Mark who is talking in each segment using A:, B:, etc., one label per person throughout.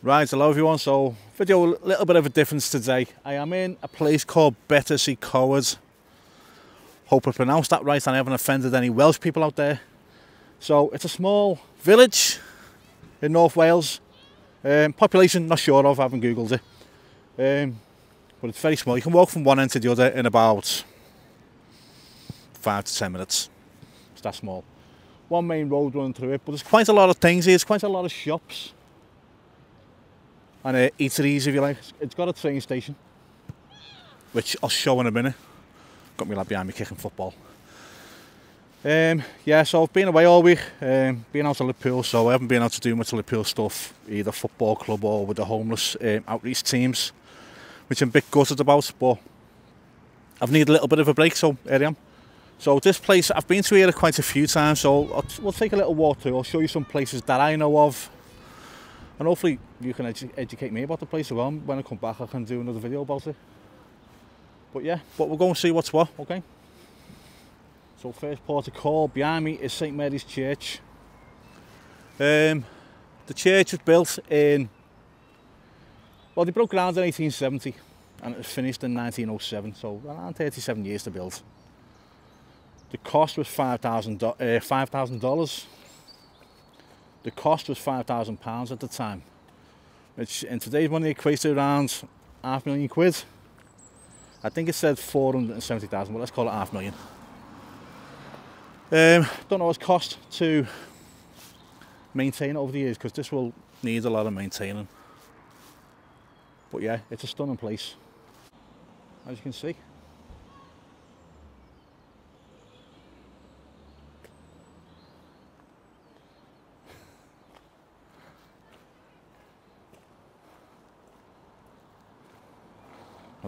A: Right, hello everyone. So, video a little bit of a difference today. I am in a place called Betws y Coed. Hope I pronounced that right and I haven't offended any Welsh people out there. So, it's a small village in North Wales. Um, population, not sure of, I haven't googled it. Um, but it's very small. You can walk from one end to the other in about five to ten minutes. It's that small. One main road running through it, but there's quite a lot of things here. There's quite a lot of shops and uh, eateries if you like. It's got a train station, which I'll show in a minute. Got me lad behind me kicking football. Um, yeah, so I've been away all week, um, been out to Liverpool, so I haven't been out to do much Liverpool stuff, either football club or with the homeless um, outreach teams, which I'm a bit gutted about, but I've needed a little bit of a break, so here I am. So this place, I've been to here quite a few times, so I'll, we'll take a little walk through. I'll show you some places that I know of, and hopefully you can edu educate me about the place as well. When I come back, I can do another video about it. But yeah, but we'll go and see what's what, okay? So first port of call behind me is St Mary's Church. Um, the church was built in, well they broke ground in 1870 and it was finished in 1907, so around 37 years to build. The cost was $5,000. Uh, $5, the cost was £5,000 at the time, which in today's money equates to around half a million quid. I think it said 470,000, but let's call it half million. Um, don't know what it's cost to maintain over the years because this will need a lot of maintaining. But yeah, it's a stunning place, as you can see.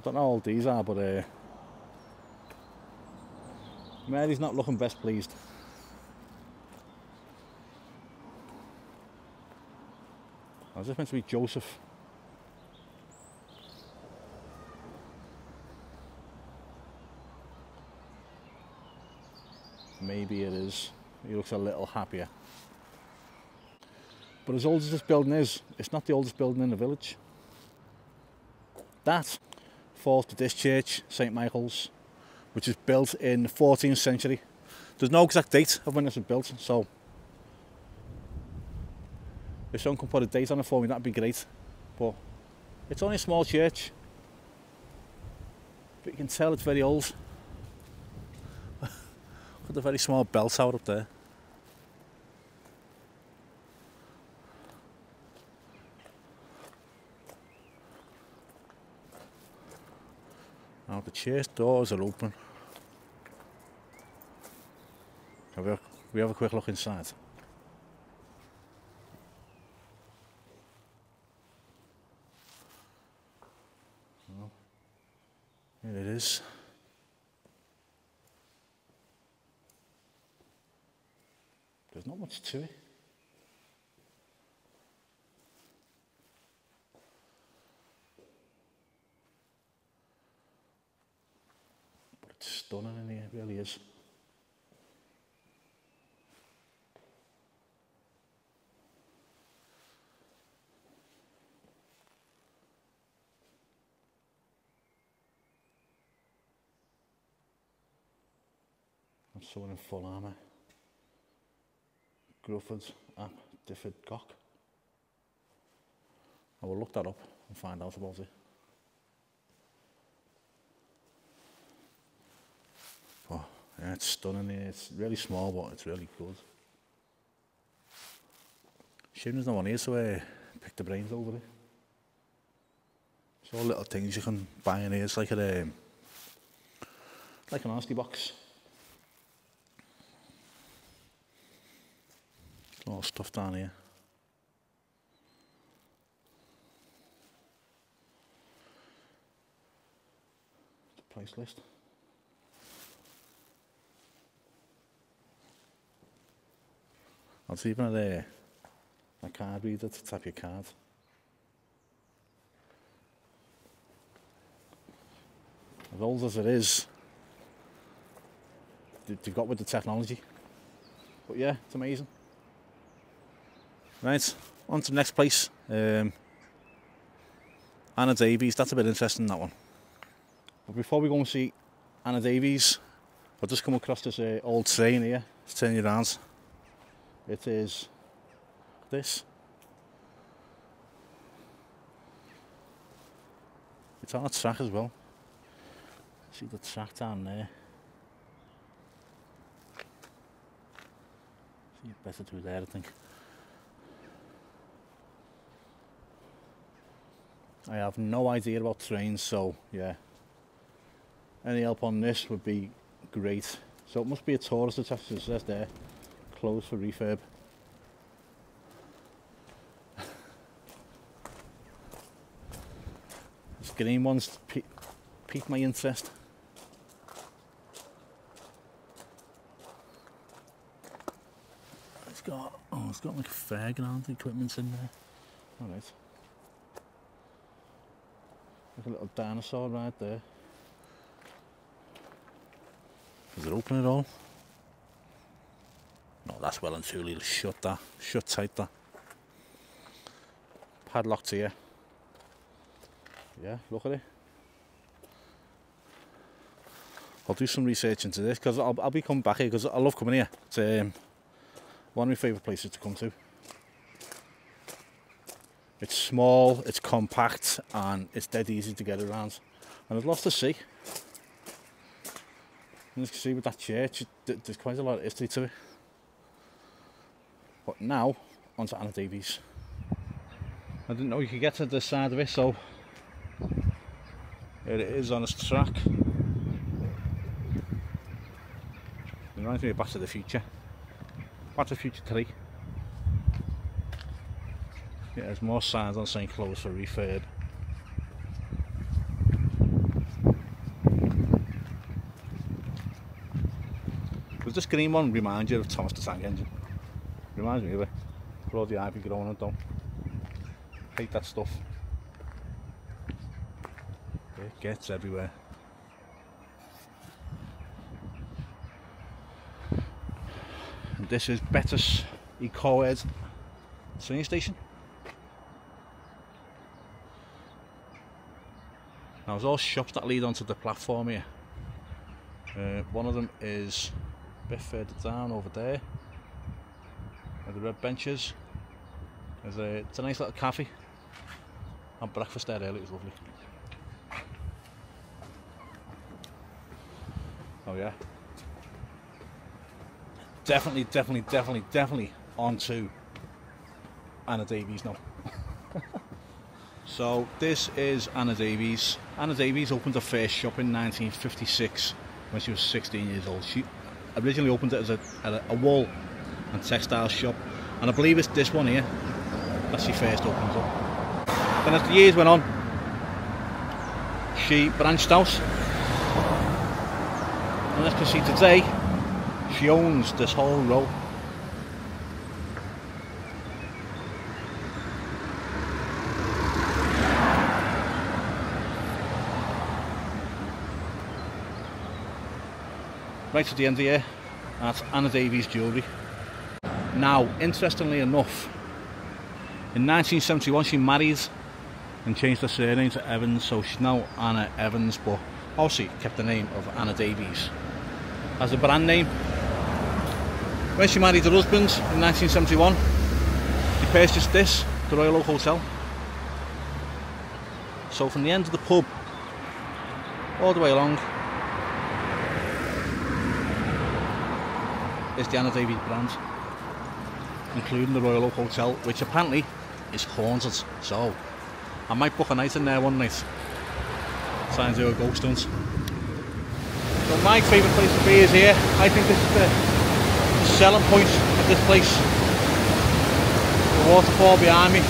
A: I don't know how old these are, but uh, Mary's not looking best pleased. I was just meant to be Joseph. Maybe it is. He looks a little happier. But as old as this building is, it's not the oldest building in the village. That falls to this church, St Michael's, which is built in the 14th century. There's no exact date of when this was built, so if someone can put a date on it for me, that'd be great. But it's only a small church, but you can tell it's very old. Got a very small bell tower up there. Now the chase doors are open. We, we have a quick look inside? Well, here it is. There's not much to it. Stunning in here, it really is. And someone in full armour. Grufford ap Difford Goch. I will look that up and find out about it. Yeah, it's stunning here. It's really small, but it's really good. Shame there's no one here to uh, pick the brains over it. It's all little things you can buy in here. It's like a, um, like an honesty box. All stuff down here. price list. I'll even a, a card reader to tap your card. As old as it is, they've got with the technology. But yeah, it's amazing. Right, on to the next place. Um, Anna Davies, that's a bit interesting, that one. But before we go and see Anna Davies, I've just come across this uh, old train here. Let's turn you around. It is this. It's on a track as well. See the track down there. See better through there, I think. I have no idea about trains, so yeah. Any help on this would be great. So it must be a tourist attraction, it says there. Closed for refurb. this green one's piqued my interest. It's got, oh, it's got like fairground equipment in there. Alright. Like a little dinosaur right there. Is it open at all? That's well and truly shut that. Shut tight that. Padlocked here. Yeah, look at it. I'll do some research into this because I'll, I'll be coming back here because I love coming here. It's um, one of my favourite places to come to. It's small, it's compact, and it's dead easy to get around. And there's lots to see. And as you can see with that church, there's quite a lot of history to it. But now, onto Anna Davies. I didn't know you could get to this side of it, so here it is on its track. It reminds me of Back to the Future. Back to the Future 3. Yeah, there's more signs on St. Close for refurb. Does this green one remind you of Thomas the Tank Engine? Reminds me of all the ivy growing on though. Hate that stuff. It gets everywhere. And this is Betws y Coed train station. Now there's all shops that lead onto the platform here. Uh, one of them is a bit further down over there. The red benches. There's a, it's a nice little cafe. Had breakfast there earlier, it was lovely. Oh yeah. Definitely, definitely, definitely, definitely on to Anna Davies now. So this is Anna Davies. Anna Davies opened her first shop in 1956 when she was 16 years old. She originally opened it as a, a, a wool and textile shop and I believe it's this one here that she first opens up. Then as the years went on she branched out and as you can see today she owns this whole row right at the end here at Anna Davies Jewellery. Now, interestingly enough, in 1971 she marries and changed her surname to Evans, so she's now Anna Evans, but obviously kept the name of Anna Davies as a brand name. When she married her husband in 1971, she purchased this, the Royal Oak Hotel. So from the end of the pub all the way along is the Anna Davies brand, including the Royal Oak Hotel, which apparently is haunted. So I might book a night in there one night. Try and do a ghost hunt. So my favourite place to be is here. I think this is the, the selling point of this place. The waterfall behind me.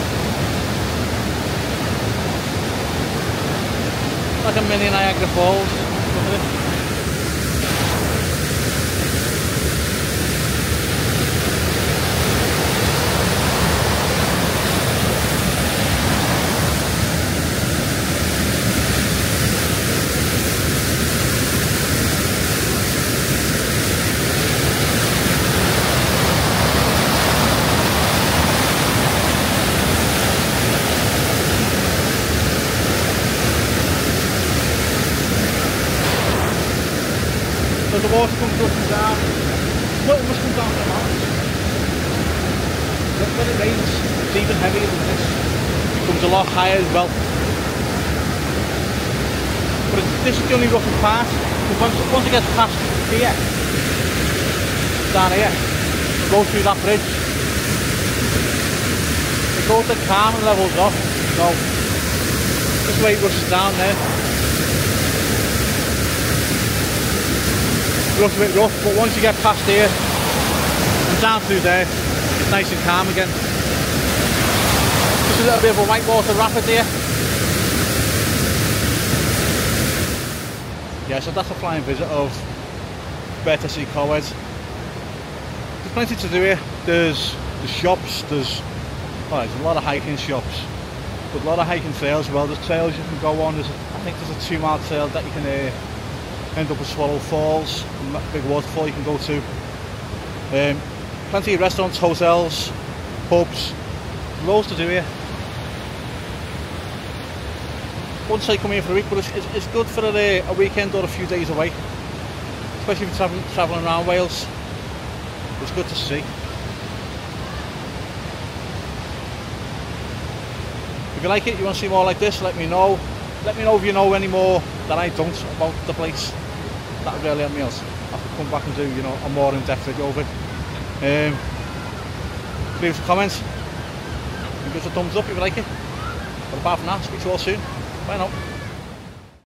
A: Like a mini Niagara Falls. Water rushing down. Well, it must come down from the mountains. When when it rains, it's even heavier than this. It comes a lot higher as well. But this is the only roughing part. Because once, once it gets past here, down here, it goes through that bridge. It goes to calm and levels off. So, this way it rushes down there. Looks a bit rough, but once you get past here and down through there, it's nice and calm again. Just a little bit of a whitewater rapid here. Yeah, so that's a flying visit of Betws y Coed. There's plenty to do here. There's the shops, there's, well, there's a lot of hiking shops, but a lot of hiking trails as well. There's trails you can go on. There's, I think there's a two mile trail that you can uh, end up at Swallow Falls, big waterfall you can go to. Um, plenty of restaurants, hotels, pubs, loads to do here. Wouldn't say come here for a week, but it's, it's, it's good for a, a, weekend or a few days away. Especially if you're travelling, travelling around Wales. It's good to see. If you like it, you want to see more like this, let me know. Let me know if you know any more that I don't about the place. that really rally me out. I could come back and do, you know, a more in-depth video of it. Um, leave some comments, give us a thumbs up if you like it. But apart from that, speak to you all soon. Bye now.